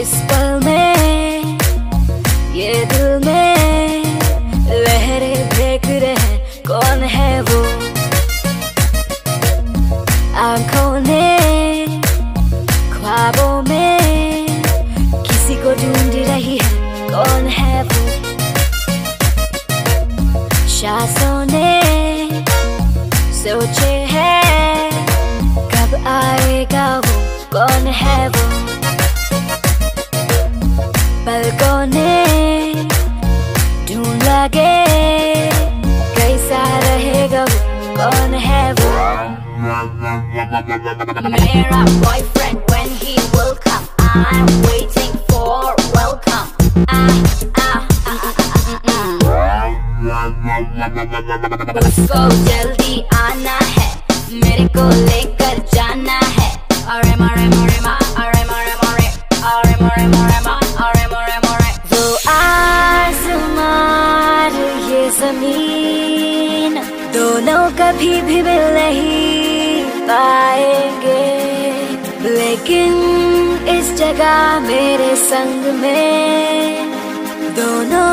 इस पल में, ये दिल में लहरें देख रहे हैं, कौन है वो? आँखों ने ख्वाबों में किसी को ढूंढ रही है, कौन है वो? शासों ने सोचे है, कब आएगा वो, कौन है वो? मेरा boyfriend when he will come, I'm waiting for welcome. उसको जल्दी आना है मेरे को लेकर जाना है अरे मरे मरे मा अरे मरे मरे अरे मरे मरे मा अरे मरे मरे ज़मीन दोनों कभी भी मिल नहीं पाएँगे लेकिन इस जगह मेरे संग में दोनों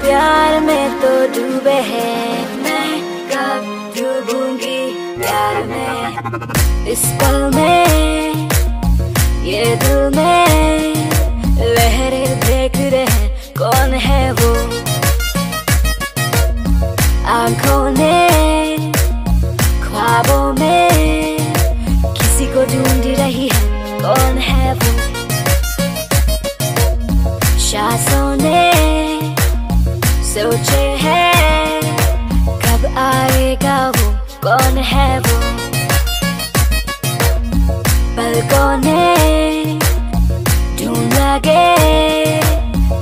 प्यार में तो डूबे हैं। मैं कब डूबूँगी प्यार में? इस पल में, ये दिल में लहरें देख रहे कौन है वो? आँखों है ने सोचे है, कब आएगा वो, कौन है वो? पलकों ने ढूंढ लगे,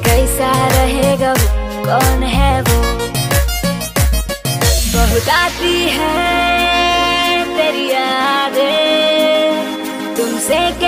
कैसा रहेगा वो, कौन है वो? बहुत आती है तेरी यादें, तुमसे कहना